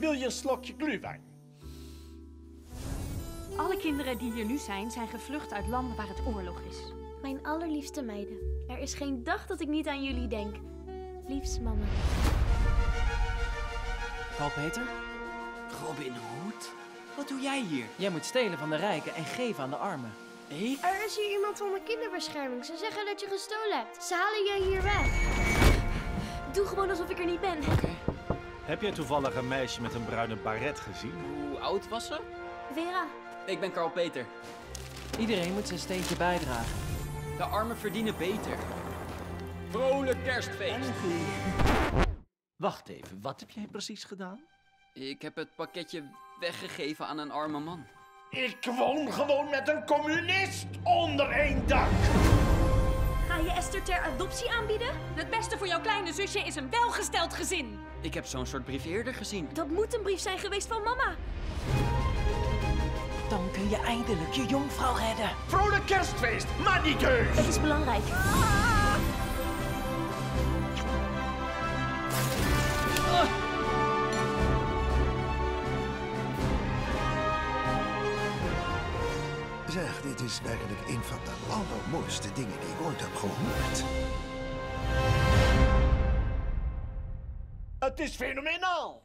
je een slokje glühwein? Alle kinderen die hier nu zijn, zijn gevlucht uit landen waar het oorlog is. Mijn allerliefste meiden. Er is geen dag dat ik niet aan jullie denk. Liefs mama. Paul Peter, Robin Hood? Wat doe jij hier? jij moet stelen van de rijken en geven aan de armen. Ik? Er is hier iemand van de kinderbescherming. Ze zeggen dat je gestolen hebt. Ze halen je hier weg. Doe gewoon alsof ik er niet ben. Heb jij toevallig een meisje met een bruine baret gezien? Hoe oud was ze? Vera, Ik ben Carl Peter. Iedereen moet zijn steentje bijdragen. De armen verdienen beter. Vrolijk kerstfeest! Wacht even, wat heb jij precies gedaan? Ik heb het pakketje weggegeven aan een arme man. Ik woon gewoon met een communist onder één dak. Ter adoptie aanbieden? Het beste voor jouw kleine zusje is een welgesteld gezin. Ik heb zo'n soort brief eerder gezien. dat moet een brief zijn geweest van mama. Dan kun je eindelijk je jonkvrouw redden. Vrolijk kerstfeest, maar niet heus. Het is belangrijk. Zeg, dit is werkelijk een van de allermooiste dingen die ik ooit heb gehoord. Het is fenomenaal.